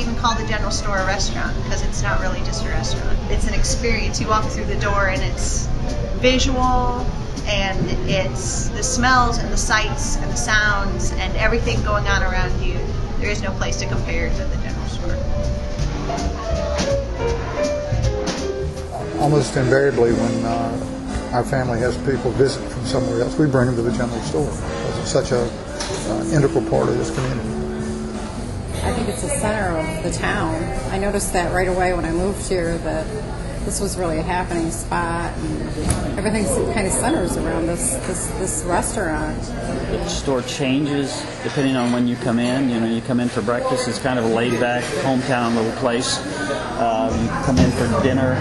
even call the general store a restaurant because it's not really just a restaurant. It's an experience. You walk through the door and it's visual and it's the smells and the sights and the sounds and everything going on around you. There is no place to compare to the general store. Almost invariably, when uh, our family has people visit from somewhere else, we bring them to the general store because it's such a uh, integral part of this community. I think it's the center of the town. I noticed that right away when I moved here that this was really a happening spot and everything kind of centers around this, this, this restaurant. The store changes depending on when you come in. You know, you come in for breakfast, it's kind of a laid back hometown little place. Um, you come in for dinner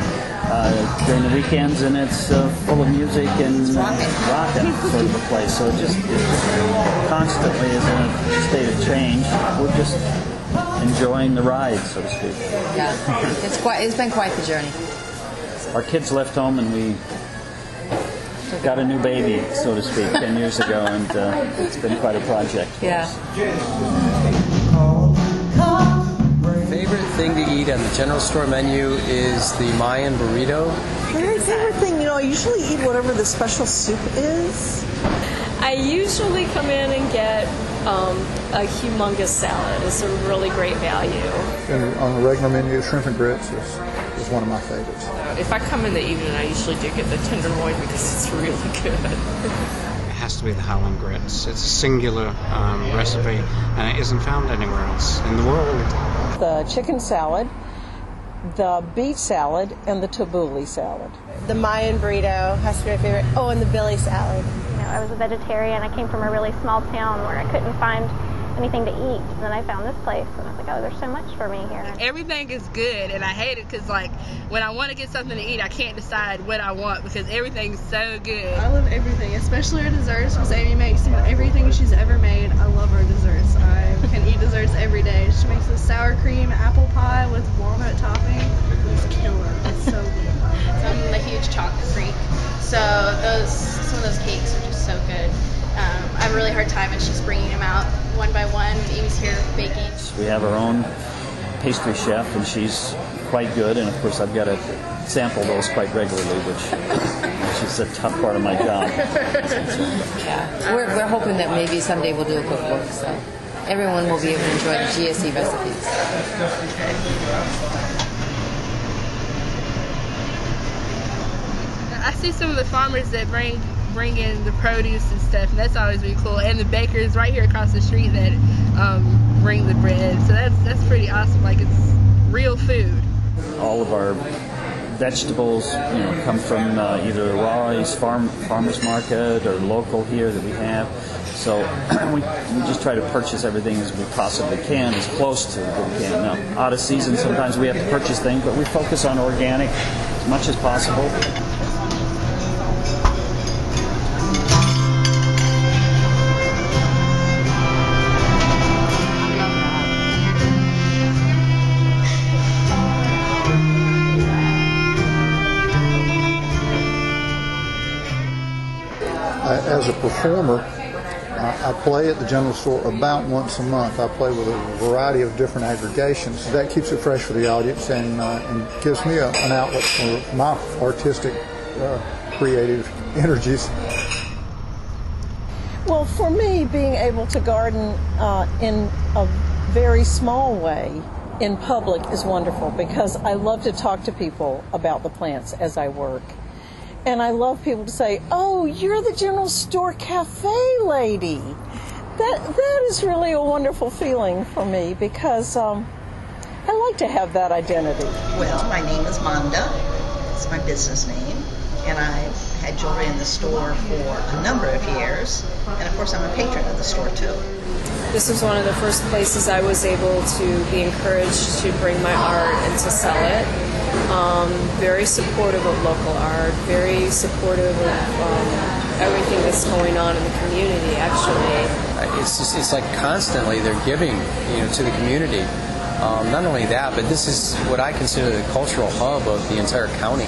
uh, during the weekends and it's uh, full of music and rock rocking sort of a place. So it just it constantly is in a state of change. We're just enjoying the ride, so to speak. Yeah, it's quite. It's been quite the journey. Our kids left home and we got a new baby, so to speak, ten years ago, and uh, it's been quite a project. Yeah. us. Favorite thing to eat on the general store menu is the Mayan burrito. My favorite thing, you know, I usually eat whatever the special soup is. I usually come in and get um, a humongous salad. It's a really great value. And on the regular menu, shrimp and grits is, is one of my favorites. If I come in the evening, I usually do get the tenderloin because it's really good. It has to be the Howland grits. It's a singular um, recipe and it isn't found anywhere else in the world. The chicken salad, the beef salad, and the tabbouleh salad. The Mayan burrito has to be my favorite. Oh, and the Billy salad. You know, I was a vegetarian. I came from a really small town where I couldn't find anything to eat. And then I found this place, and I was like, oh, there's so much for me here. Everything is good, and I hate it because, like, when I want to get something to eat, I can't decide what I want because everything's so good. I love everything, especially our desserts because Amy makes everything she's ever made. I love our desserts. I can eat desserts every day. She makes this sour cream apple pie with walnut topping. It's killer. It's so good. So I'm a huge chocolate freak. So those some of those cakes are just so good. Um, I have a really hard time, and she's bringing them out We have our own pastry chef, and she's quite good. And of course, I've got to sample those quite regularly, which, which is a tough part of my job. Yeah. We're, we're hoping that maybe someday we'll do a cookbook, so everyone will be able to enjoy the GSC recipes. I see some of the farmers that bring bring in the produce and stuff, and that's always really cool. And the bakers right here across the street that um, bring the bread, so that's that's pretty awesome. Like it's real food. All of our vegetables, you know, come from uh, either Raleigh's farm farmers market or local here that we have. So we, we just try to purchase everything as we possibly can, as close to what we can. Now, out of season, sometimes we have to purchase things, but we focus on organic as much as possible. As a performer, I, play at the general store about once a month. I play with a variety of different aggregations. That keeps it fresh for the audience and, uh, and gives me a, an outlet for my artistic, uh, creative energies. Well, for me, being able to garden uh, in a very small way in public is wonderful because I love to talk to people about the plants as I work. And I love people to say, "Oh, you're the general store cafe lady." That that is really a wonderful feeling for me because um, I like to have that identity. Well, my name is Monda. It's my business name. And I've had jewelry in the store for a number of years. And of course, I'm a patron of the store too. This was one of the first places I was able to be encouraged to bring my art and to sell it. Um, very supportive of local art, very supportive of um, everything that's going on in the community, actually. It's just it's like constantly they're giving you know to the community. Um, not only that, but this is what I consider the cultural hub of the entire county.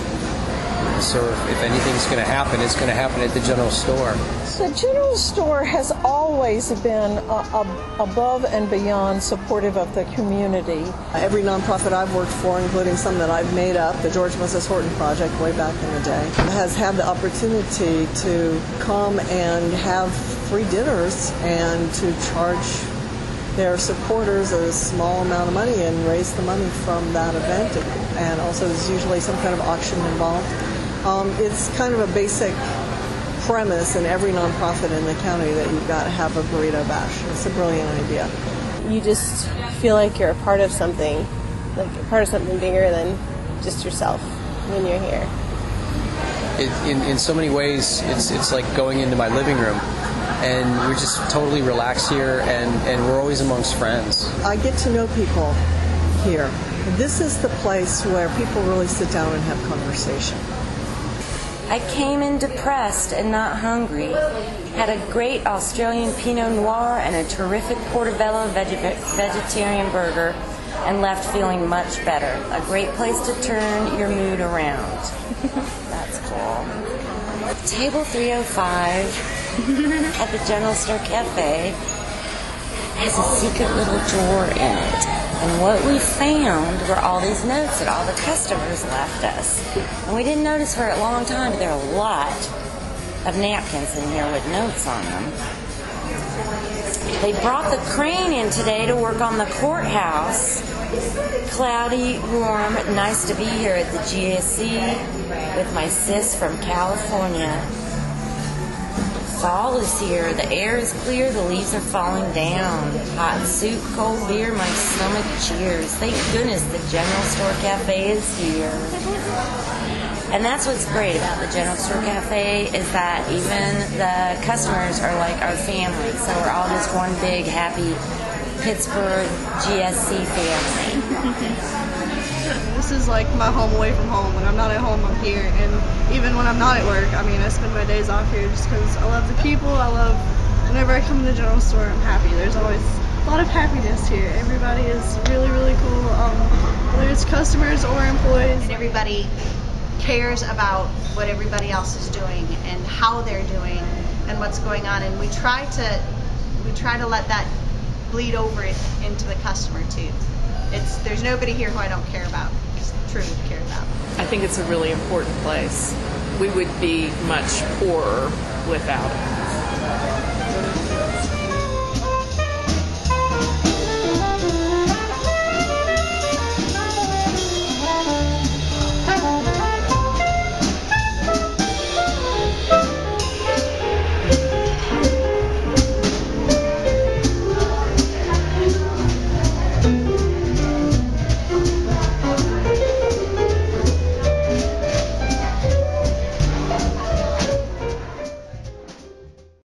So if, if anything's going to happen, it's going to happen at the general store. The general store has always always been uh, ab- above and beyond supportive of the community. Every nonprofit I've worked for, including some that I've made up, the George Moses Horton Project way back in the day, has had the opportunity to come and have free dinners and to charge their supporters a small amount of money and raise the money from that event. And also, there's usually some kind of auction involved. Um, it's kind of a basic premise in every nonprofit in the county that you've got to have a burrito bash. It's a brilliant idea. You just feel like you're a part of something, like a part of something bigger than just yourself when you're here. It, in, in so many ways, it's, it's like going into my living room. And we're just totally relaxed here, and, and we're always amongst friends. I get to know people here. This is the place where people really sit down and have conversation. I came in depressed and not hungry. Had a great Australian Pinot Noir and a terrific Portobello veg- vegetarian burger and left feeling much better. A great place to turn your mood around. That's cool. Table 305 at the General Store Cafe has a secret little drawer in it. And what we found were all these notes that all the customers left us. And we didn't notice for a long time, but there are a lot of napkins in here with notes on them. They brought the crane in today to work on the courthouse. Cloudy, warm, nice to be here at the GSC with my sis from California. Fall is here. The air is clear. The leaves are falling down. Hot soup, cold beer. My stomach cheers. Thank goodness the General Store Cafe is here. And that's what's great about the General Store Cafe is that even the customers are like our family. So we're all just one big happy Pittsboro GSC family. This is like my home away from home. When I'm not at home, I'm here. And even when I'm not at work, I mean, I spend days off here just because I love the people. I love whenever I come to the general store, I'm happy. There's always a lot of happiness here. Everybody is really, really cool. Um, whether it's customers or employees. And everybody cares about what everybody else is doing and how they're doing and what's going on. And we try to we try to let that bleed over it into the customer too. It's there's nobody here who I don't care about, truly care about. I think it's a really important place we would be much poorer without it.